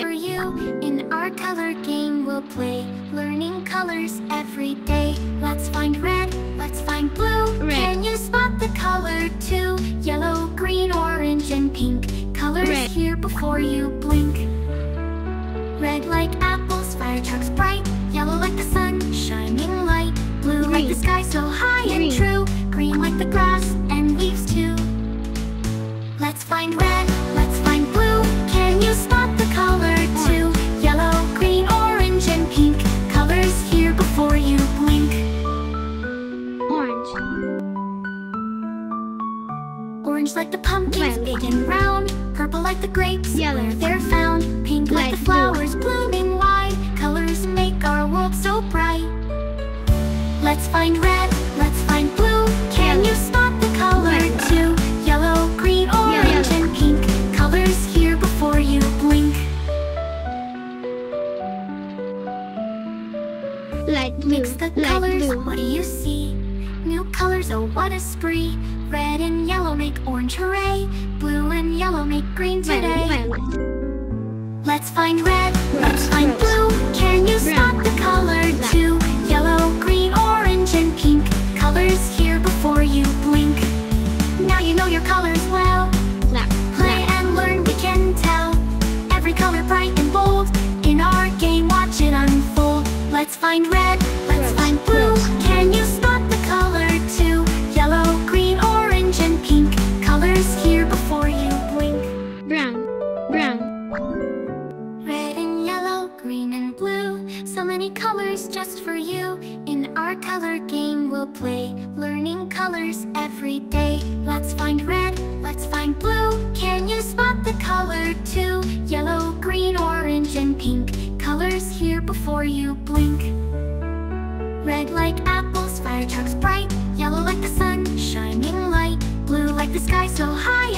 for you. In our color game, we'll play, learning colors every day. Let's find red, let's find blue. Red. Can you spot the color too? Yellow, green, orange, and pink. Colors Red. here before you blink. Red like apples, fire trucks bright. Yellow like the sun, shining light. Blue like the sky so high and true. Orange like the pumpkins, Red. big and round. Purple like the grapes, Yellow. where they're found. Pink like Light the flowers blooming wide. Colors make our world so bright. Let's find red, let's find blue. Can you spot the color Red. too? Yellow, green, orange, Yellow. and pink. Colors here before you blink. Light blue. Mix the Light colors, blue. what do you see? New colors, oh what a spree. Red and yellow make orange, hooray. Blue and yellow make green today. Let's find red, let's find blue. Can you spot the color too? Yellow, green, orange, and pink. Colors here before you blink. Now you know your colors well. Play and learn, we can tell. Every color bright and bold. In our game, watch it unfold. Let's find red, let's find blue. Can you So many colors just for you. In our color game we'll play Learning colors every day. Let's find red, let's find blue. Can you spot the color too? Yellow, green, orange, and pink. Colors here before you blink. Red like apples, fire trucks bright. Yellow like the sun, shining light. Blue like the sky so high